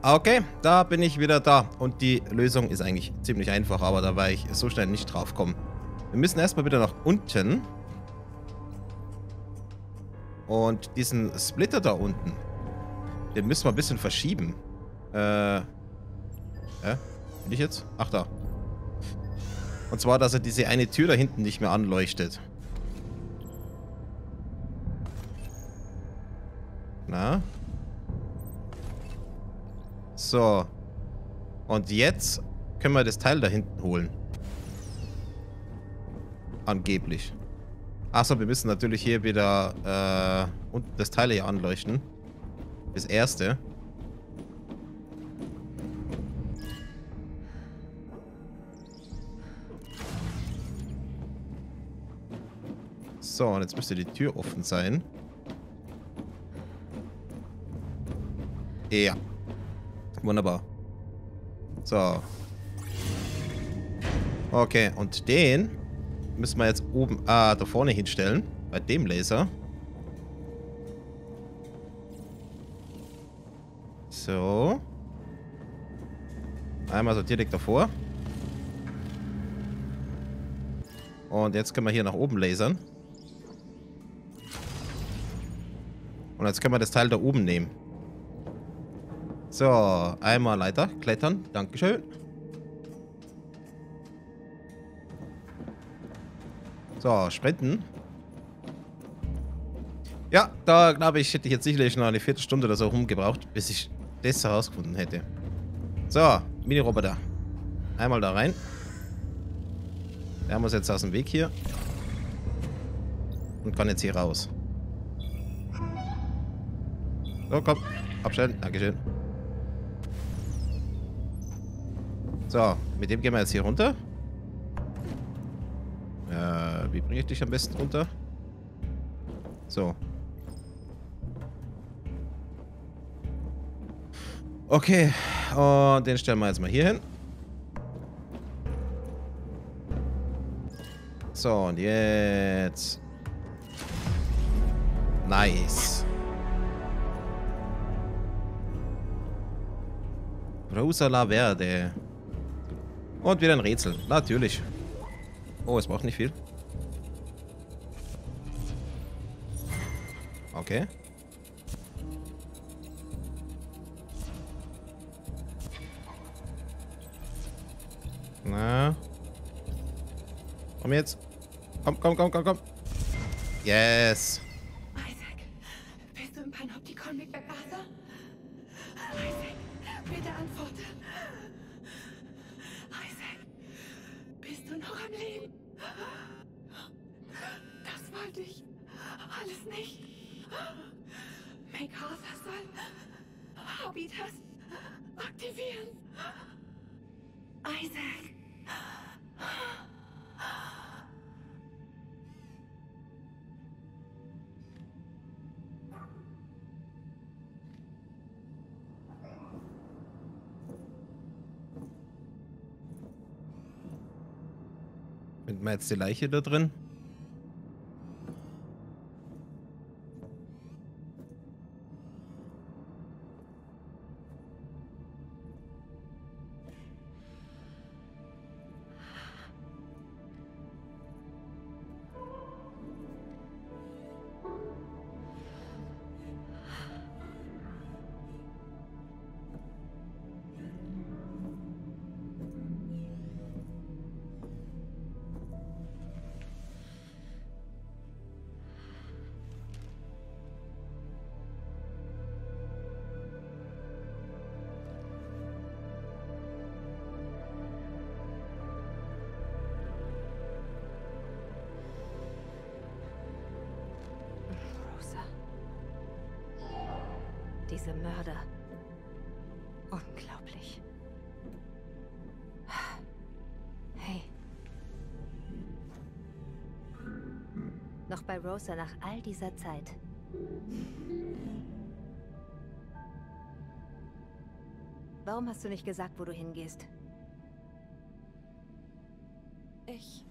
Okay, da bin ich wieder da. Und die Lösung ist eigentlich ziemlich einfach, aber da war ich so schnell nicht drauf kommen. Wir müssen erstmal wieder nach unten. Und diesen Splitter da unten, den müssen wir ein bisschen verschieben. Äh. Hä? Bin ich jetzt? Ach, da. Und zwar, dass er diese eine Tür da hinten nicht mehr anleuchtet. Na? So. Und jetzt können wir das Teil da hinten holen. Angeblich. Achso, wir müssen natürlich hier wieder äh, unten das Teil hier anleuchten. Das erste. So, und jetzt müsste die Tür offen sein. Ja. Wunderbar. So. Okay, und den müssen wir jetzt oben, ah, da vorne hinstellen. Bei dem Laser. So. Einmal so direkt davor. Und jetzt können wir hier nach oben lasern. Und jetzt können wir das Teil da oben nehmen. So, einmal Leiter klettern. Dankeschön. So, sprinten. Ja, da glaube ich, hätte ich jetzt sicherlich noch eine Viertelstunde oder so rumgebraucht, bis ich das herausgefunden hätte. So, Mini-Roboter. Einmal da rein. Der muss jetzt aus dem Weg hier. Und kann jetzt hier raus. So, komm. Abstellen. Dankeschön. So, mit dem gehen wir jetzt hier runter. Äh, wie bringe ich dich am besten runter? So. Okay, und den stellen wir jetzt mal hier hin. So, und jetzt... Nice. Rosa La Verde. Und wieder ein Rätsel. Natürlich. Oh, es braucht nicht viel. Okay. Na. Komm jetzt. Komm, komm, komm, komm, komm. Yes. Die Leiche da drin? Diese Mörder. Unglaublich. Hey. Noch bei Rosa nach all dieser Zeit. Warum hast du nicht gesagt, wo du hingehst? Ich.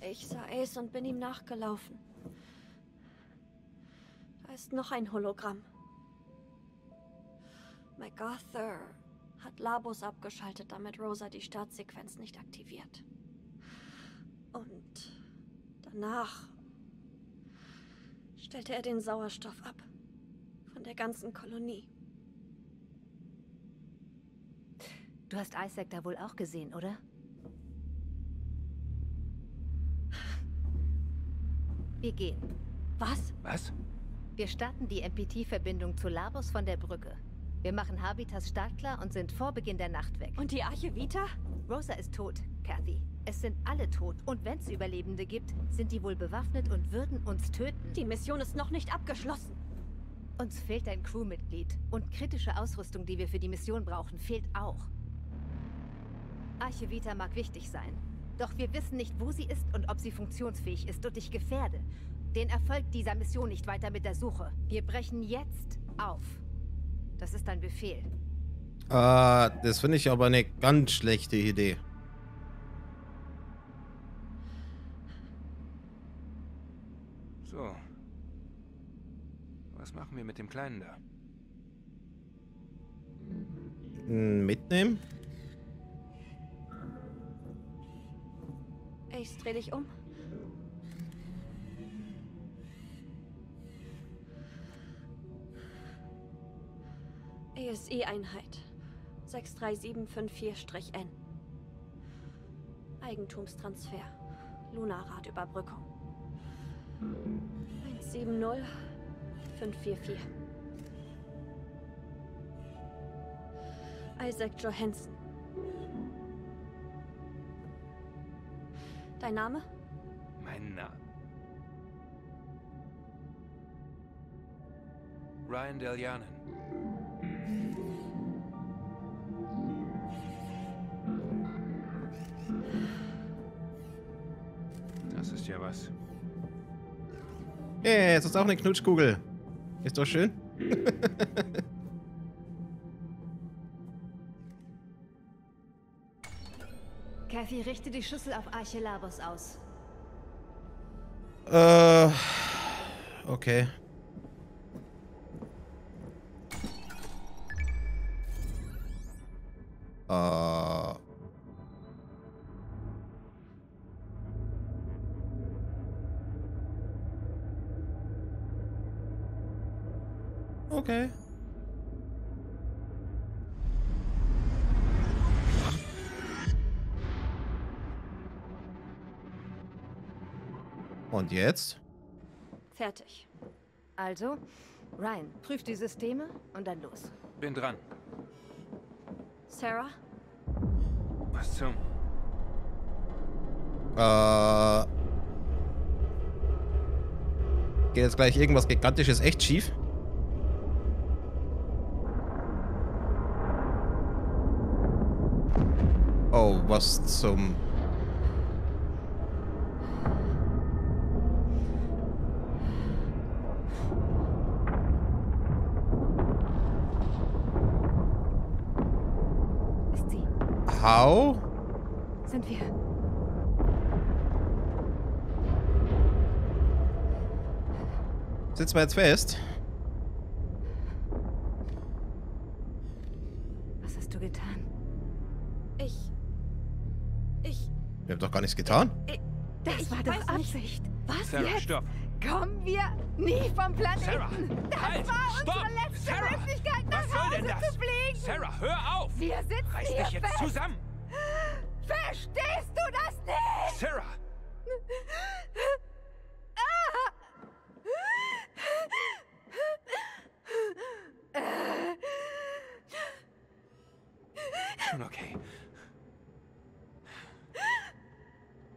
Ich sah Ace und bin ihm nachgelaufen. Ist noch ein Hologramm. MacArthur hat Labos abgeschaltet, damit Rosa die Startsequenz nicht aktiviert. Und danach stellte er den Sauerstoff ab. Von der ganzen Kolonie. Du hast Isaac da wohl auch gesehen, oder? Wir gehen. Was? Was? Wir starten die MPT-Verbindung zu Labos von der Brücke. Wir machen Habitas startklar und sind vor Beginn der Nacht weg. Und die Arche Vita? Rosa ist tot, Kathy. Es sind alle tot. Und wenn es Überlebende gibt, sind die wohl bewaffnet und würden uns töten. Die Mission ist noch nicht abgeschlossen. Uns fehlt ein Crewmitglied. Und kritische Ausrüstung, die wir für die Mission brauchen, fehlt auch. Arche Vita mag wichtig sein. Doch wir wissen nicht, wo sie ist und ob sie funktionsfähig ist. Und ich gefährde den Erfolg dieser Mission nicht weiter mit der Suche. Wir brechen jetzt auf. Das ist ein Befehl. Ah, das finde ich aber eine ganz schlechte Idee. So. Was machen wir mit dem Kleinen da? Hm, Mitnehmen? Ace, dreh dich um. ESE-Einheit 63754-N. Eigentumstransfer. Lunaradüberbrückung. 170544. Isaac Johansson. Dein Name? Mein Name. Ryan Deljanen. Ist ja was. Hey, jetzt ist auch eine Knutschkugel. Ist doch schön. Kathy, richte die Schüssel auf Arche Labos aus. Äh. Okay. Und jetzt? Fertig. Also, Ryan, prüf die Systeme und dann los. Bin dran. Sarah? Was zum? Äh. Geht jetzt gleich irgendwas Gigantisches echt schief? Oh, was zum... How? Sind wir? Sitzen wir jetzt fest? Was hast du getan? Ich. Ich. Wir haben doch gar nichts getan. Das Ich war doch nicht. Absicht. Was Sarah, jetzt? stopp! Kommen wir nie vom Planeten. Sarah! Das halt! war stopp! unsere letzte Sarah! Möglichkeit, nach Was soll denn Hause das? zu fliegen. Sarah, hör auf! Wir sitzen Reiß dich jetzt fest. zusammen! Verstehst du das nicht? Sarah! Schon okay.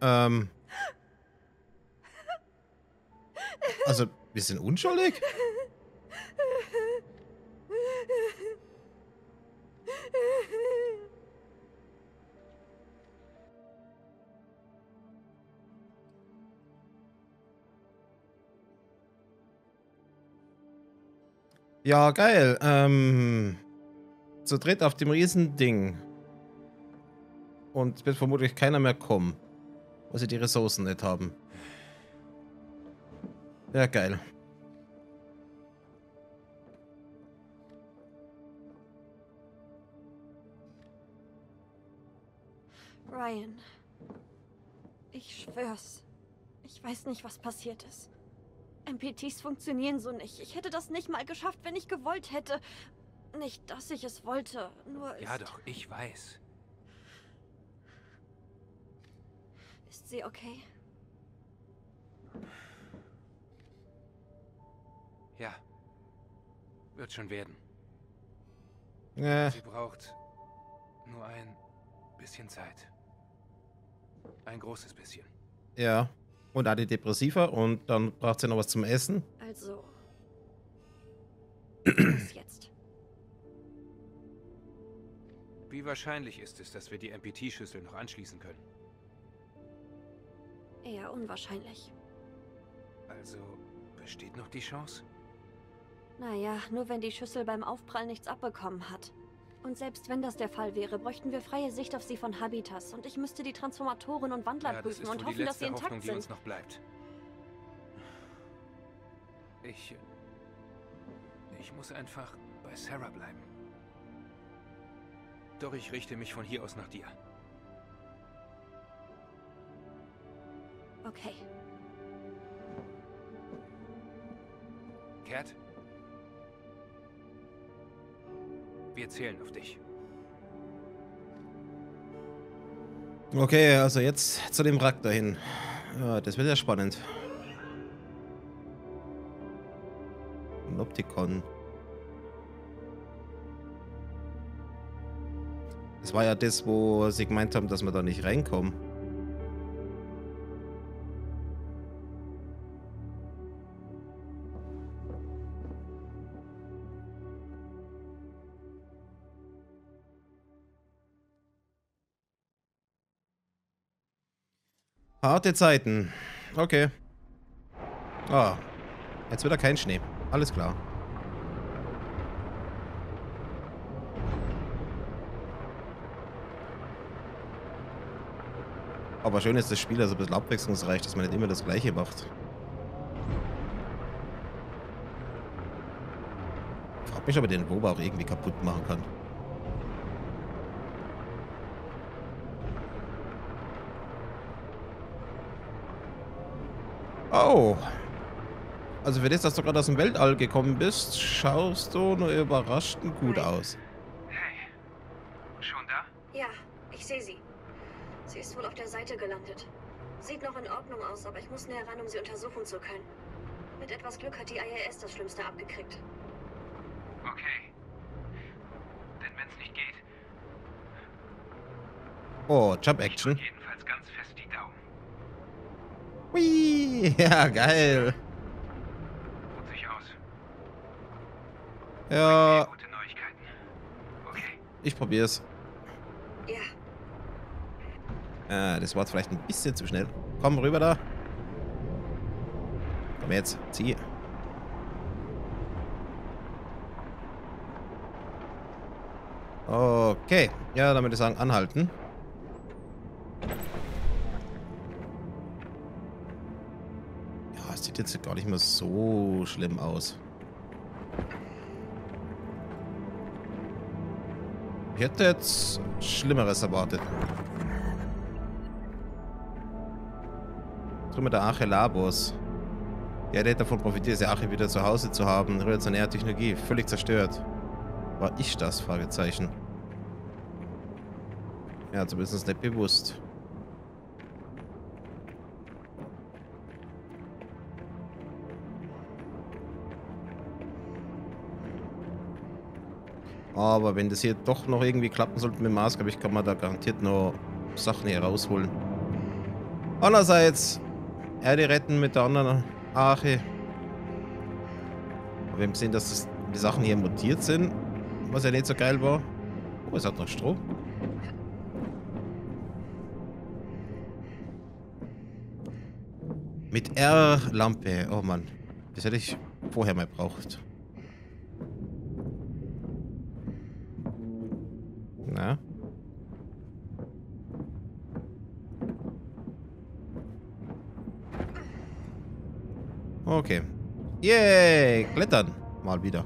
Ähm. Also, wir sind unschuldig? Ja, geil. Ähm, zu dritt auf dem Riesending. Und wird vermutlich keiner mehr kommen, weil sie die Ressourcen nicht haben. Ja, geil. Ryan, ich schwör's. Ich weiß nicht, was passiert ist. MPTs funktionieren so nicht. Ich hätte das nicht mal geschafft, wenn ich gewollt hätte. Nicht, dass ich es wollte, nur ist... Ja doch, ich weiß. Ist sie okay? Ja. Wird schon werden. Äh, Sie braucht nur ein bisschen Zeit. Ein großes bisschen. ja. Und Antidepressiva und dann braucht sie noch was zum Essen. Also... Was jetzt? Wie wahrscheinlich ist es, dass wir die MPT-Schüssel noch anschließen können? Eher unwahrscheinlich. Also besteht noch die Chance? Naja, nur wenn die Schüssel beim Aufprall nichts abbekommen hat. Und selbst wenn das der Fall wäre, bräuchten wir freie Sicht auf sie von Habitas und ich müsste die Transformatoren und Wandler Ja, prüfen und hoffen, dass sie letzte Hoffnung, intakt die uns sind. noch bleibt. Ich... Ich muss einfach bei Sarah bleiben. Doch ich richte mich von hier aus nach dir. Okay. Cat? Wir zählen auf dich. Okay, also jetzt zu dem Wrack dahin. Ja, das wird ja spannend. Ein Optikon. Das war ja das, wo sie gemeint haben, dass wir da nicht reinkommen. Harte Zeiten. Okay. Ah. Jetzt wieder kein Schnee. Alles klar. Aber schön ist das Spiel, also ein bisschen abwechslungsreich, dass man nicht immer das gleiche macht. Frag mich, ob er den Woba auch irgendwie kaputt machen kann. Oh. Also für das, dass du gerade aus dem Weltall gekommen bist, schaust du nur überrascht gut aus. Hey, schon da? Ja, ich sehe sie. Sie ist wohl auf der Seite gelandet. Sieht noch in Ordnung aus, aber ich muss näher ran, um sie untersuchen zu können. Mit etwas Glück hat die IAS das Schlimmste abgekriegt. Okay. Denn wenn's nicht geht, Oh, Jump Action. drück jedenfalls ganz fest die Daumen. Hui, ja, geil. Ruht sich aus. Ja, Gute Neuigkeiten. Okay. ich probier's. Ja, Ah, das war jetzt vielleicht ein bisschen zu schnell. Komm rüber da. Komm jetzt, zieh. Okay, ja, dann würde ich sagen, anhalten. Sieht jetzt gar nicht mehr so schlimm aus. Ich hätte jetzt Schlimmeres erwartet. Drum mit der Arche Labos. Ja, der hätte davon profitiert, diese Arche wieder zu Hause zu haben. Revolutionäre Technologie, völlig zerstört. War ich das? Fragezeichen. Ja, zumindest nicht bewusst. Aber wenn das hier doch noch irgendwie klappen sollte mit dem ich, kann man da garantiert noch Sachen hier rausholen. Andererseits, Erde retten mit der anderen Arche. Aber wir haben gesehen, dass das, die Sachen hier mutiert sind, was ja nicht so geil war. Oh, es hat noch Strom. Mit R-Lampe. Oh Mann. Das hätte ich vorher mal braucht. Okay. Yay! Klettern. Mal wieder.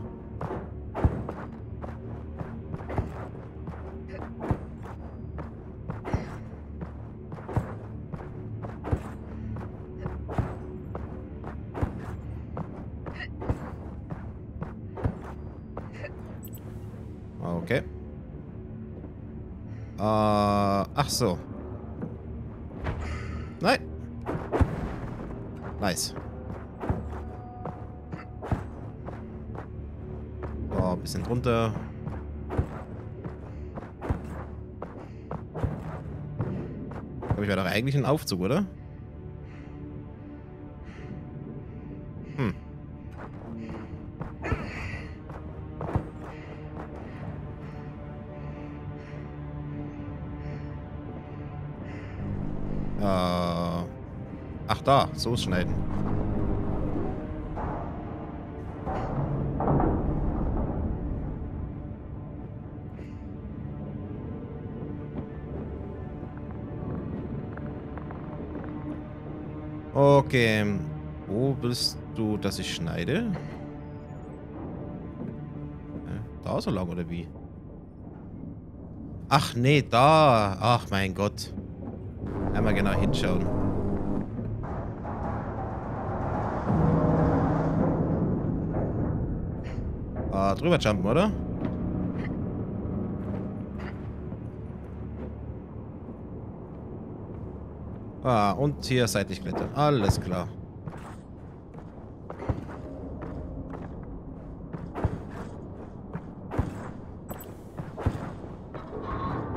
Okay. Äh, ach so. Nein. Nice. Ein bisschen drunter. Aber ich wäre doch eigentlich ein Aufzug, oder? Hm. Äh. Ach da, so schneiden. Okay. Wo willst du, dass ich schneide? Da so lang oder wie? Ach nee, da. Ach mein Gott. Einmal genau hinschauen. Ah, drüber jumpen, oder? Ah, und hier seitlich klettern. Alles klar.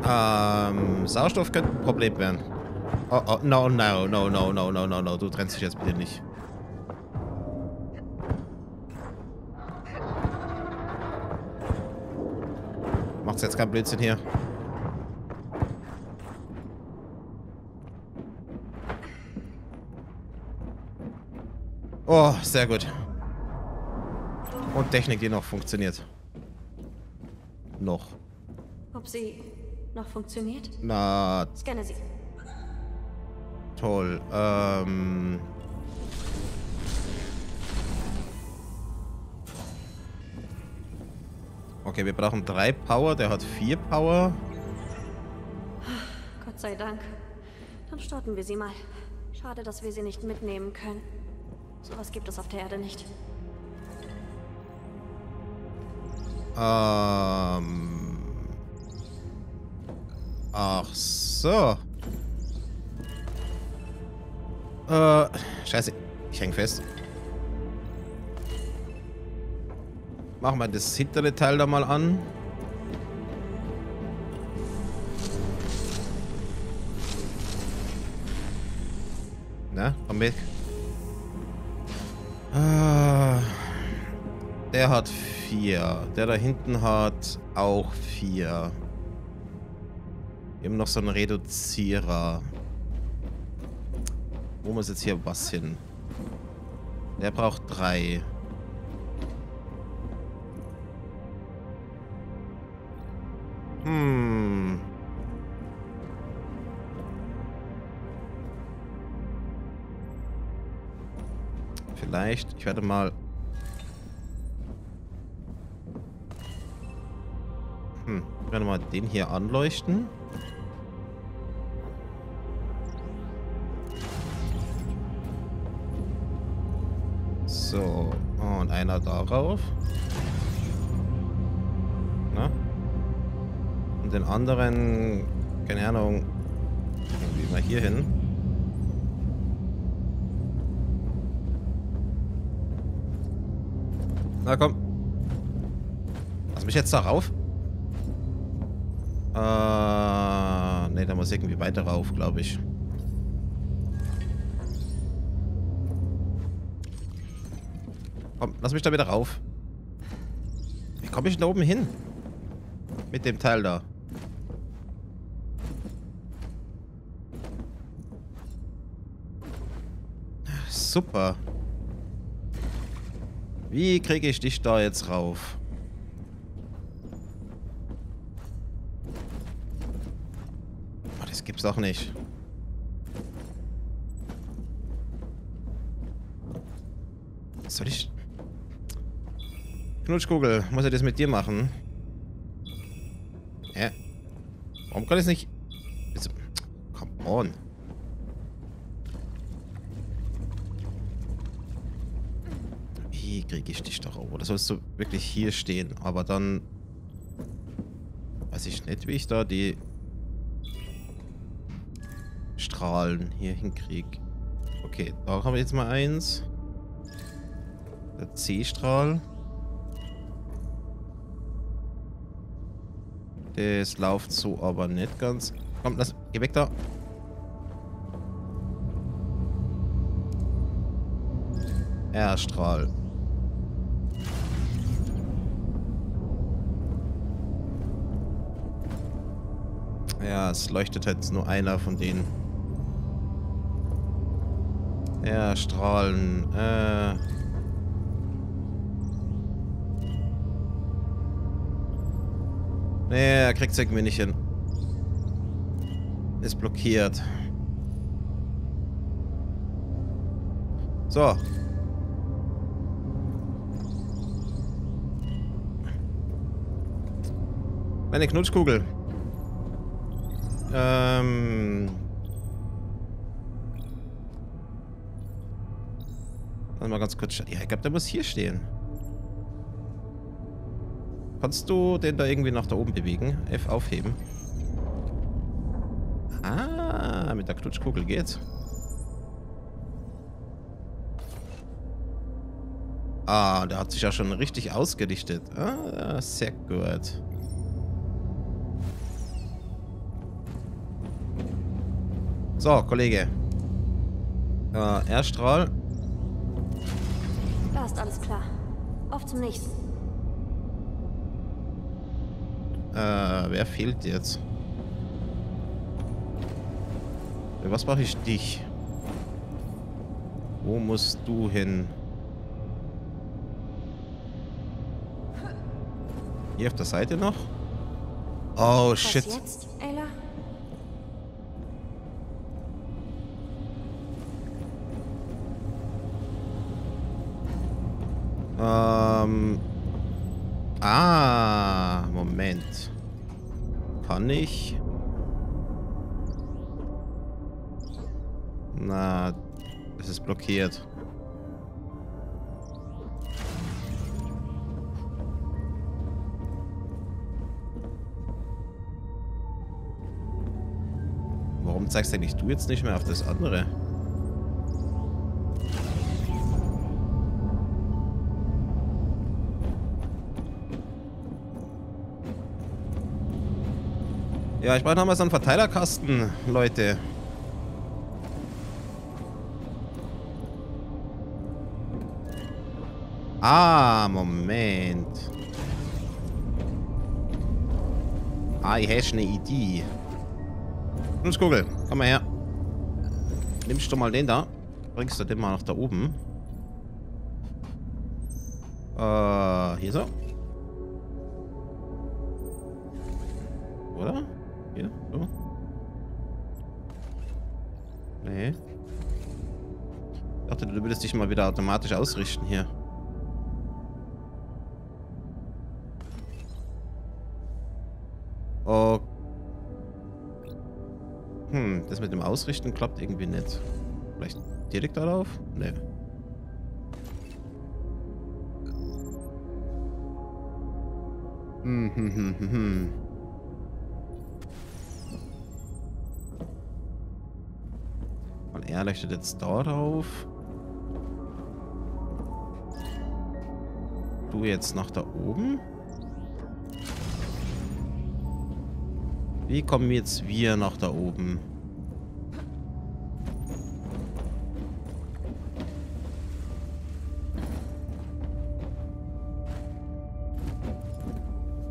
Ähm, Sauerstoff könnte ein Problem werden. Oh, oh, no, no, no, no, no, no, no, no. Du trennst dich jetzt bitte nicht. Macht's jetzt kein Blödsinn hier. Oh, sehr gut. Und Technik, die noch funktioniert. Noch. Ob sie noch funktioniert? Na, Scanne sie. toll. Ähm... Okay, wir brauchen drei Power. Der hat vier Power. Gott sei Dank. Dann starten wir sie mal. Schade, dass wir sie nicht mitnehmen können. Sowas gibt es auf der Erde nicht. Ähm. Ach so. Äh, scheiße. Ich häng fest. Machen wir das hintere Teil da mal an. Na, komm weg. Ah, der hat vier. Der da hinten hat auch vier. Haben noch so einen Reduzierer. Wo muss jetzt hier was hin? Der braucht drei. Vielleicht, ich werde mal... Hm, ich werde mal den hier anleuchten. So, und einer darauf. Na? Und den anderen, keine Ahnung, irgendwie mal hier hin. Na komm. Lass mich jetzt da rauf. Äh, ne, da muss irgendwie weiter rauf, glaube ich. Komm, lass mich da wieder rauf. Wie komme ich denn da oben hin? Mit dem Teil da. Super. Wie kriege ich dich da jetzt rauf? Oh, das gibt's doch nicht. Soll ich... Knutschkugel, muss er das mit dir machen? Hä? Warum kann ich nicht... Come on. Wie kriege ich dich doch auf? Oder sollst du wirklich hier stehen? Aber dann... Weiß ich nicht, wie ich da die Strahlen hier hinkriege. Okay, da haben wir jetzt mal eins. Der C-Strahl. Das läuft so aber nicht ganz. Komm, lass. Geh weg da. R-Strahl. Ja, es leuchtet jetzt nur einer von denen. Ja, Strahlen. Äh. Nee, er kriegt's irgendwie nicht hin. Ist blockiert. So. Meine Knutschkugel. Ähm. Warte mal ganz kurz. Ja, ich glaube, der muss hier stehen. Kannst du den da irgendwie nach da oben bewegen? F aufheben. Ah, mit der Knutschkugel geht's. Ah, der hat sich ja schon richtig ausgerichtet. Ah, sehr gut. So, Kollege. Äh, R-Strahl. Da ist alles klar. Auf zum nächsten. Äh, wer fehlt jetzt? Für was mache ich dich? Wo musst du hin? Hier auf der Seite noch? Oh, Was shit. jetzt, Ayla? Ähm. Ah, Moment. Kann ich? Na, es ist blockiert. Warum zeigst eigentlich du jetzt nicht mehr auf das andere? Ja, ich brauche nochmal so einen Verteilerkasten, Leute. Ah, Moment. Ah, ich habe eine Idee. Kugel, komm mal her. Nimmst du mal den da. Bringst du den mal nach da oben. Äh, hier so. Oder? Hier, so. Nee. Ich dachte, du würdest dich mal wieder automatisch ausrichten hier. Oh. Hm, das mit dem Ausrichten klappt irgendwie nicht. Vielleicht direkt darauf? Nee. Hm, hm, hm, hm, hm. Er leuchtet jetzt darauf. Du jetzt nach da oben. Wie kommen jetzt wir nach da oben?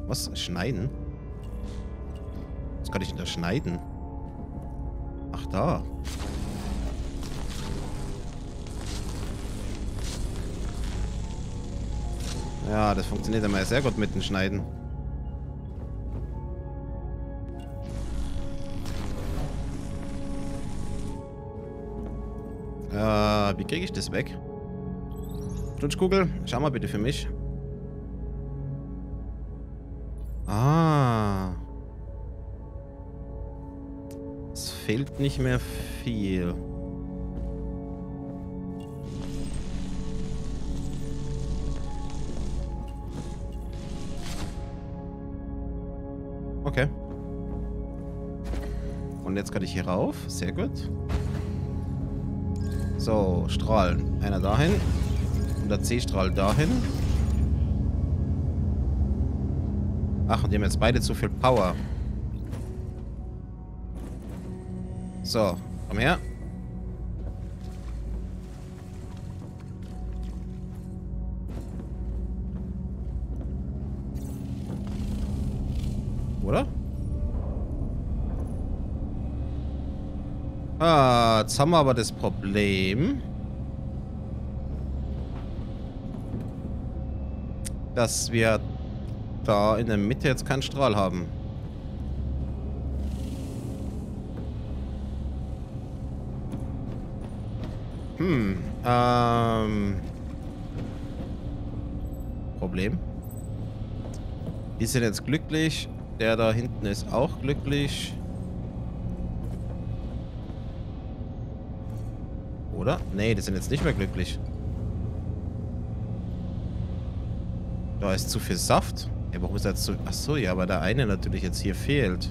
Was? Schneiden? Was kann ich denn da schneiden? Ach, da. Ja, das funktioniert immer sehr gut mit dem Schneiden. Äh, wie kriege ich das weg? Knutschkugel, schau mal bitte für mich. Ah. Es fehlt nicht mehr viel. Und jetzt kann ich hier rauf. Sehr gut. So, Strahlen. Einer dahin. Und der C-Strahl dahin. Ach, und die haben jetzt beide zu viel Power. So, komm her. Jetzt haben wir aber das Problem, dass wir da in der Mitte jetzt keinen Strahl haben. Hm, ähm... Problem. Die sind jetzt glücklich. Der da hinten ist auch glücklich. Oder? Nee, die sind jetzt nicht mehr glücklich. Da ist zu viel Saft. Ja, warum ist das so... Achso, ja, weil der eine natürlich jetzt hier fehlt.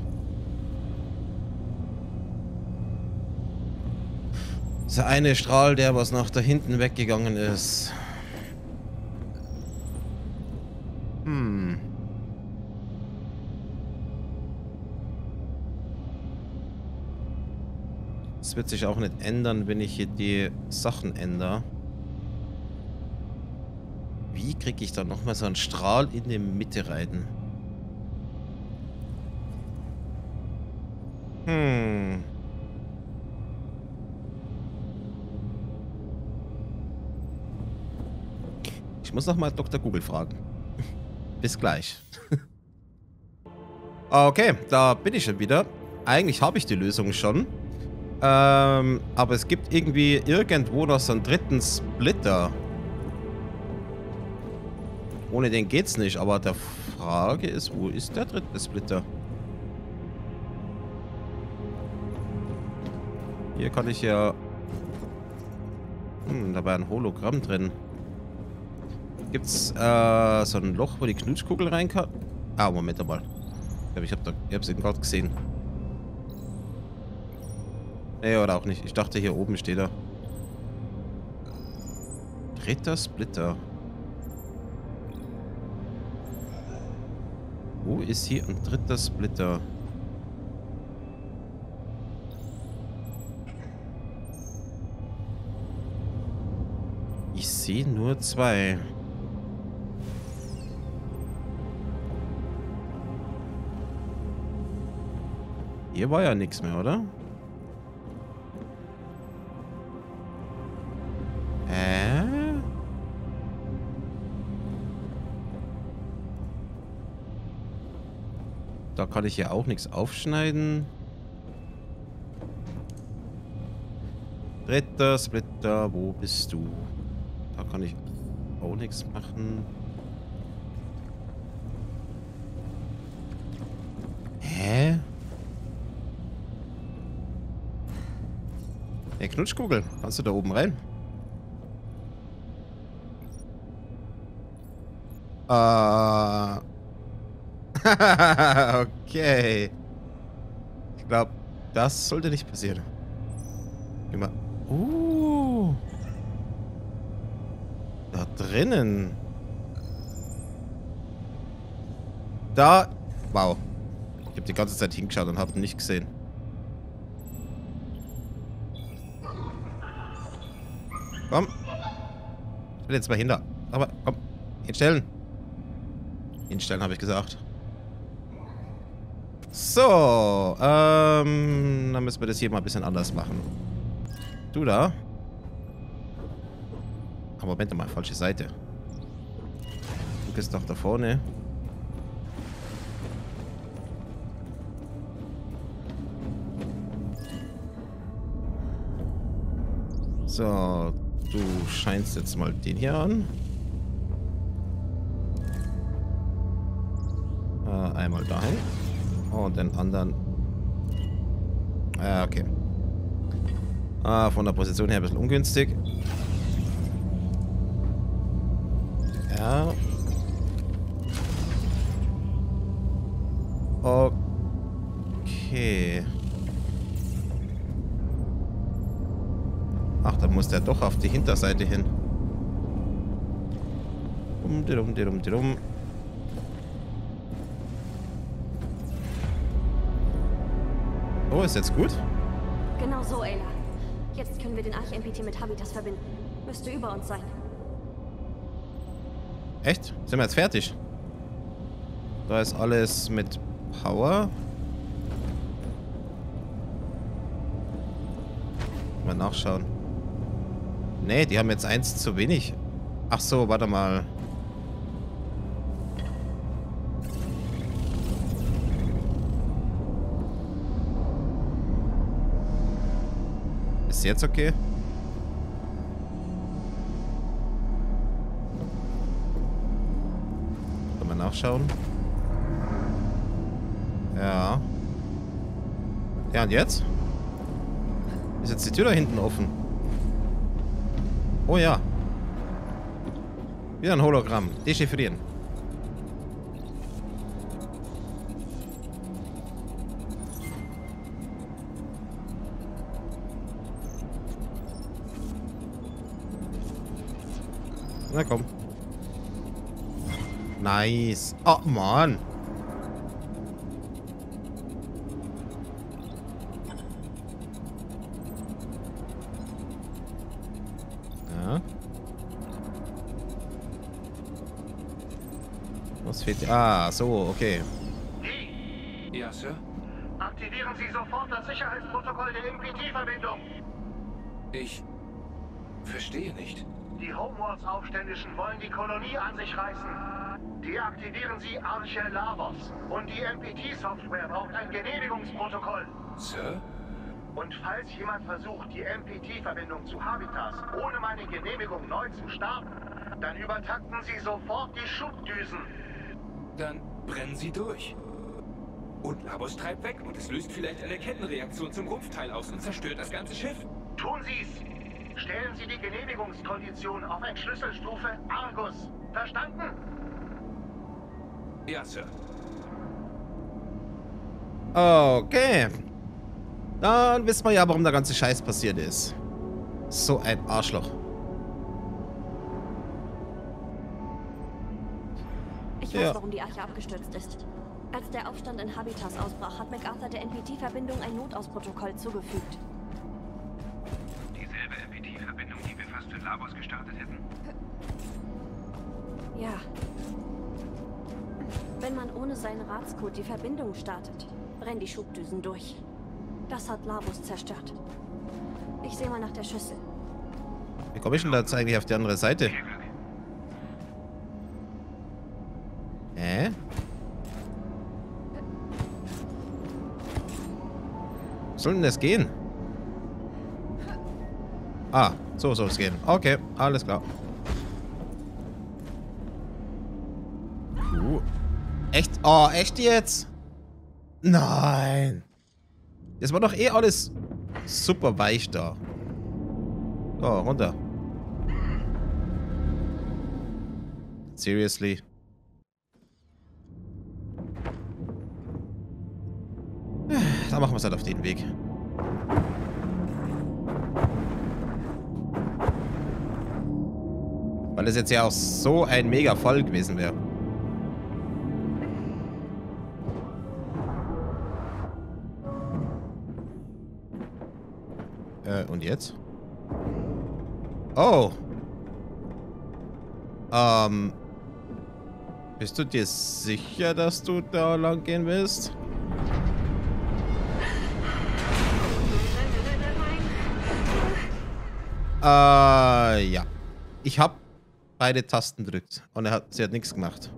Dieser eine Strahl, der was nach da hinten weggegangen ist. Hm. Wird sich auch nicht ändern, wenn ich hier die Sachen ändere. Wie kriege ich da nochmal so einen Strahl in die Mitte rein? Hm. Ich muss nochmal Dr. Google fragen. Bis gleich. okay, da bin ich schon wieder. Eigentlich habe ich die Lösung schon. Ähm, aber es gibt irgendwie irgendwo noch so einen dritten Splitter. Ohne den geht's nicht, aber der Frage ist, wo ist der dritte Splitter? Hier kann ich ja... Hm, da war ein Hologramm drin. Gibt's äh, so ein Loch, wo die Knutschkugel rein kann? Ah, Moment mal. Ich glaube, ich habe hab sie gerade gesehen. Nee, oder auch nicht. Ich dachte, hier oben steht er. Dritter Splitter. Wo ist hier ein dritter Splitter? Ich sehe nur zwei. Hier war ja nichts mehr, oder? Kann ich ja auch nichts aufschneiden. Dritter Splitter, wo bist du? Da kann ich auch nichts machen. Hä? Der Knutschkugel, kannst du da oben rein? Äh... okay. Ich glaube, das sollte nicht passieren. Geh mal. Uh. Da drinnen. Da. Wow. Ich habe die ganze Zeit hingeschaut und habe nicht gesehen. Komm. Ich will jetzt mal hinter. Aber komm. Hinstellen. Hinstellen, habe ich gesagt. So, ähm, dann müssen wir das hier mal ein bisschen anders machen. Du da? Aber Moment mal, falsche Seite. Du bist doch da vorne. So, du scheinst jetzt mal den hier an. Äh, einmal dahin. Oh, und den anderen... Ah, okay. Ah, von der Position her ein bisschen ungünstig. Ja. Okay. Ach, da muss der doch auf die Hinterseite hin. Um, dirum, dirum, dirum. Oh, ist jetzt gut? Genau so, Ayla. Jetzt können wir den Arch-MPT mit Habitas verbinden. Müsste über uns sein. Echt? Sind wir jetzt fertig? Da ist alles mit Power. Mal nachschauen. Nee, die haben jetzt eins zu wenig. Ach so, warte mal. Ist jetzt okay? Kann man nachschauen? Ja. Ja, und jetzt? Ist jetzt die Tür da hinten offen? Oh ja. Wieder ein Hologramm. Dechiffrieren. Na komm. Nice. Oh, Mann. Ja. Was fehlt? Ah, so, okay. Ja, Sir? Aktivieren Sie sofort das Sicherheitsprotokoll der MPT-Verbindung. Ich verstehe nicht. Die Homeworlds-Aufständischen wollen die Kolonie an sich reißen. Deaktivieren Sie Arche Lavos. Und die MPT-Software braucht ein Genehmigungsprotokoll. Sir? Und falls jemand versucht, die MPT-Verbindung zu Habitas ohne meine Genehmigung neu zu starten, dann übertakten Sie sofort die Schubdüsen. Dann brennen Sie durch. Und Labos treibt weg und es löst vielleicht eine Kettenreaktion zum Rumpfteil aus und zerstört das ganze Schiff. Tun Sie es. Stellen Sie die Genehmigungskondition auf Entschlüsselstufe Argus. Verstanden? Ja, Sir. Okay. Dann wissen wir ja, warum der ganze Scheiß passiert ist. So ein Arschloch. Ich weiß, Ja. warum die Arche abgestürzt ist. Als der Aufstand in Habitas ausbrach, hat MacArthur der NPT-Verbindung ein Notausprotokoll zugefügt. Ja. Wenn man ohne seinen Ratscode die Verbindung startet, brennen die Schubdüsen durch. Das hat Labus zerstört. Ich sehe mal nach der Schüssel. Wie komme ich denn da eigentlich auf die andere Seite? Hä? Wie soll denn das gehen? Ah, so soll es gehen. Okay, alles klar. Echt? Oh, echt jetzt? Nein. Das war doch eh alles super weich da. So, runter. Seriously? Dann machen wir es halt auf den Weg. Weil es jetzt ja auch so ein mega Fall gewesen wäre. Äh, und jetzt? Oh. Ähm. Bist du dir sicher, dass du da lang gehen willst? Äh, ja. Ich habe beide Tasten gedrückt und er hat, sie hat nichts gemacht.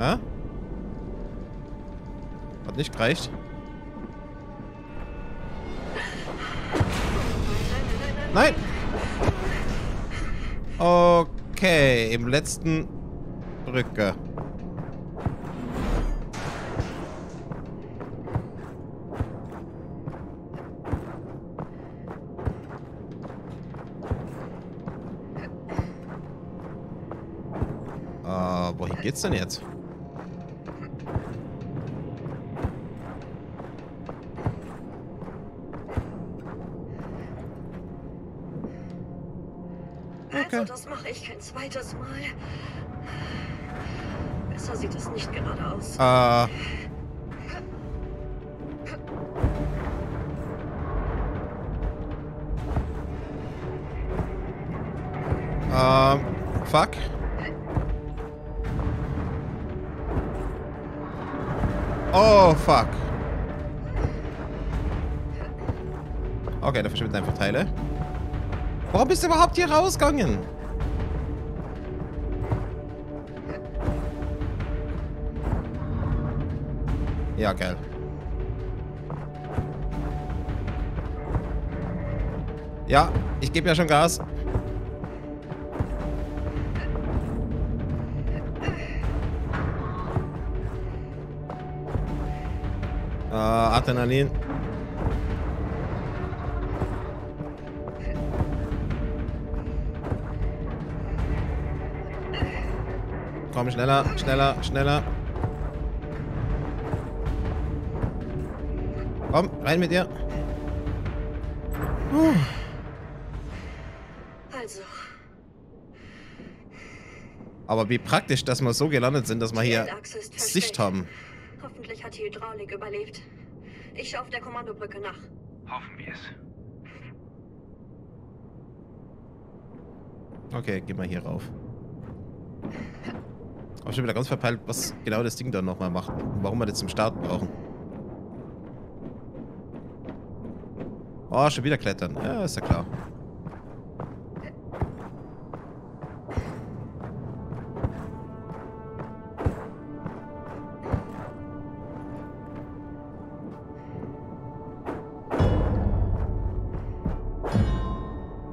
Hä? Hat nicht gereicht? Nein! Okay, im letzten Drücker. Äh, wohin geht's denn jetzt? Zweites Mal. Besser sieht es nicht gerade aus. Äh. Ähm, fuck. Oh, fuck. Okay, da verschwinden einfach Teile. Warum bist du überhaupt hier rausgegangen? Ja, geil. Ja, ich gebe ja schon Gas. Äh, Adrenalin. Komm, schneller, schneller, schneller. Komm, rein mit dir. Puh. Also, Aber wie praktisch, dass wir so gelandet sind, dass wir hier Sicht haben. Hoffentlich hat die Hydraulik überlebt. Ich schaue auf der Kommandobrücke nach. Hoffen wir es. Okay, geh mal hier rauf. Hab schon wieder ganz verpeilt, was genau das Ding dann nochmal macht. Und warum wir das zum Starten brauchen. Oh, schon wieder klettern. Ja, ist ja klar.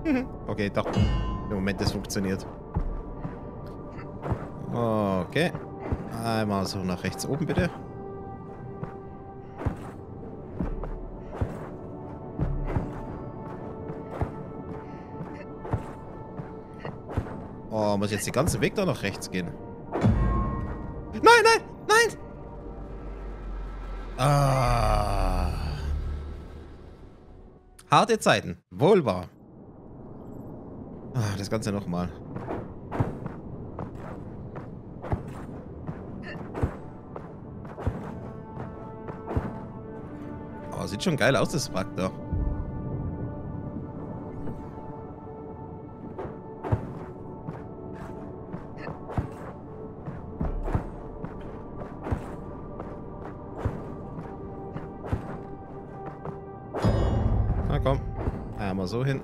Okay, doch. Im Moment, das funktioniert. Okay. Einmal so nach rechts oben, bitte. Oh, muss ich jetzt den ganzen Weg da nach rechts gehen? Nein, nein, nein! Ah. Harte Zeiten. Wohl wahr. Ah, das Ganze nochmal. Oh, sieht schon geil aus, das Wrack da. So hin.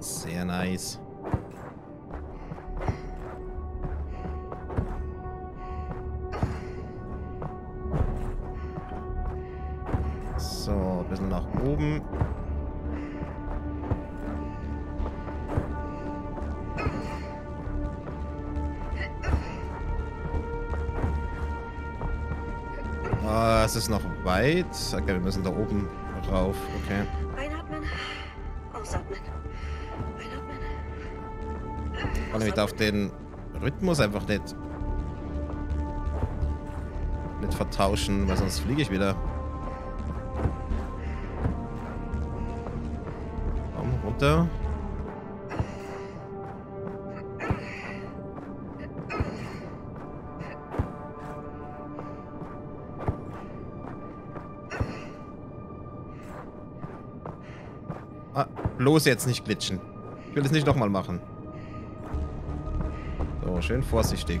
Sehr nice. So, ein bisschen nach oben. Es ist noch weit. Okay, wir müssen da oben rauf. Okay. Einatmen, ausatmen. Einatmen. Und ich darf den Rhythmus einfach nicht nicht vertauschen, weil sonst fliege ich wieder. Komm, runter. Bloß jetzt nicht glitschen. Ich will das nicht nochmal machen. So, schön vorsichtig.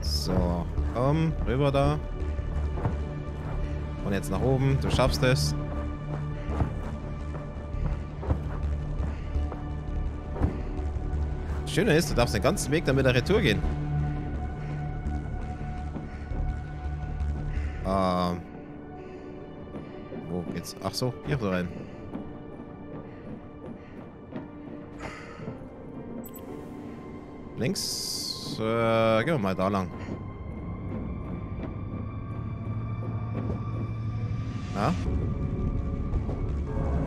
So, komm, rüber da. Und jetzt nach oben, du schaffst es. Schöne ist, du darfst den ganzen Weg dann mit der Retour gehen. Ähm. Wo geht's? Ach so, hier rein. Links. äh, gehen wir mal da lang. Ja?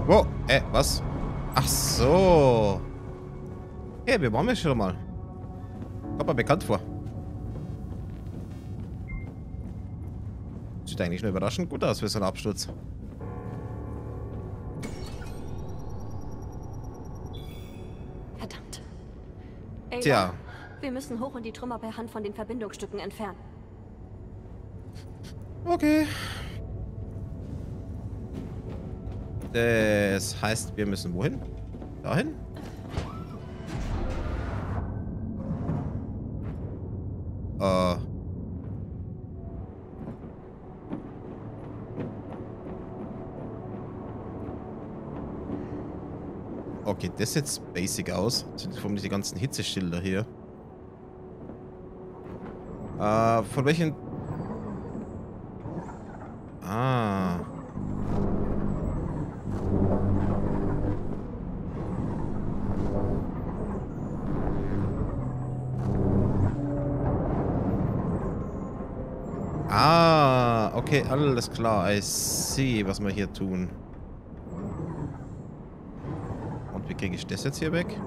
Wo? Äh, was? Ach so. Hey, wir waren ja schon mal. Kommt mir bekannt vor. Sieht eigentlich nur überraschend gut aus für so einen Absturz. Verdammt. Ava, Tja. Wir müssen hoch und die Trümmer per Hand von den Verbindungsstücken entfernen. Okay. Das heißt, wir müssen wohin? Dahin? Okay, das sieht jetzt basic aus. Das sind vor allem diese ganzen Hitzeschilder hier. Äh, von welchen... Ah. Ah, okay, alles klar. I see, was wir hier tun. Und wie kriege ich das jetzt hier weg?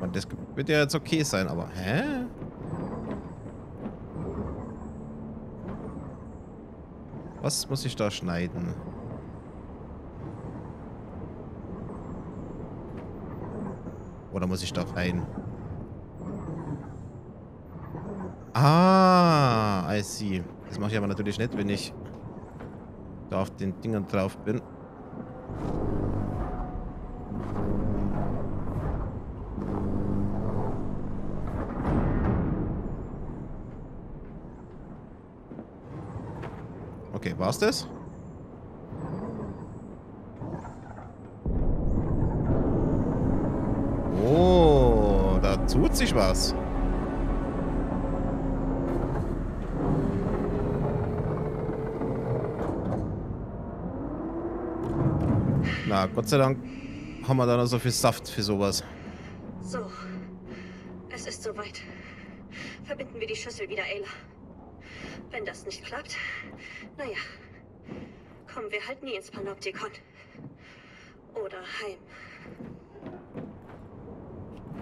Und das wird ja jetzt okay sein, aber hä? Was muss ich da schneiden? Oder muss ich da rein? Ah, I see. Das mache ich aber natürlich nicht, wenn ich da auf den Dingern drauf bin. Okay, war's das? Oh, da tut sich was. Gott sei Dank haben wir da noch so viel Saft für sowas. So. Es ist soweit. Verbinden wir die Schüssel wieder, Ayla. Wenn das nicht klappt, naja. Kommen wir halt nie ins Panoptikon. Oder heim.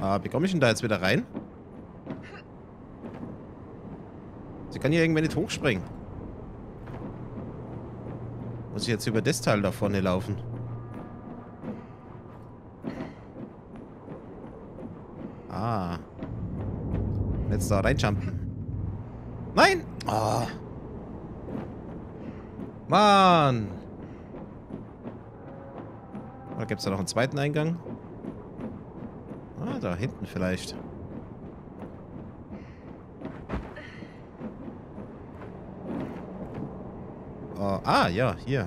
Ah, bekomme ich denn da jetzt wieder rein? Sie kann hier irgendwann nicht hochspringen. Muss ich jetzt über das Teil da vorne laufen? Ah. Jetzt da reinjumpen. Nein! Ah. Mann! Oder gibt es da noch einen zweiten Eingang? Ah, da hinten vielleicht. Oh, ah, ja, hier.